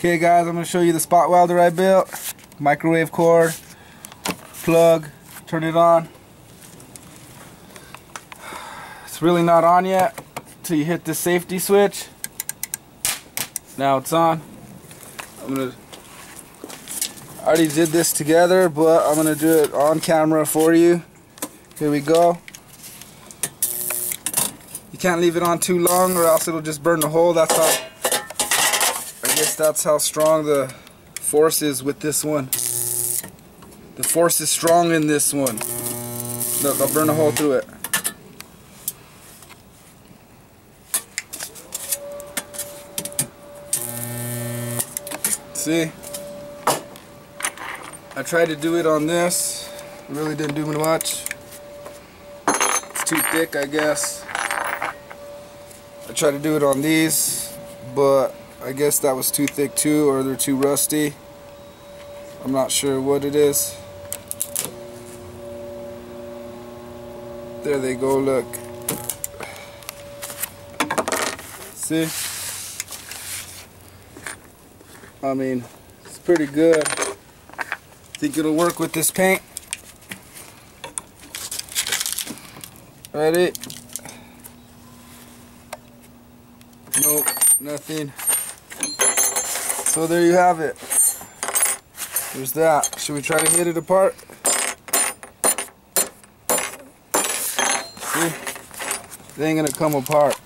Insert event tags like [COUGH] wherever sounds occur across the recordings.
Okay guys, I'm going to show you the spot welder I built. Microwave cord, plug, turn it on. It's really not on yet until you hit the safety switch. Now it's on. I'm going to I already did this together, but I'm going to do it on camera for you. Here we go. You can't leave it on too long or else it'll just burn the hole. That's how I guess that's how strong the force is with this one. The force is strong in this one. Look, I'll burn a hole through it. See? I tried to do it on this. Really didn't do me much. It's too thick, I guess. I tried to do it on these, but I guess that was too thick too, or they're too rusty. I'm not sure what it is. There they go, look. See? I mean, it's pretty good. Think it'll work with this paint? Ready? Nope, nothing. So there you have it. There's that. Should we try to hit it apart? See? It ain't gonna come apart.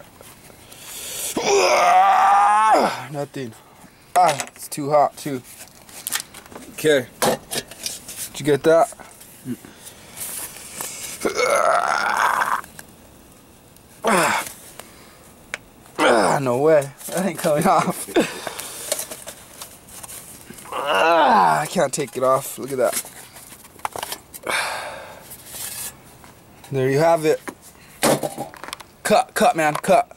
[SIGHS] Nothing. Ah, it's too hot too. Okay. Did you get that? [SIGHS] [LAUGHS] Ah, no way. That ain't coming off. Ah, I can't take it off. Look at that. There you have it. Cut, cut, man, cut.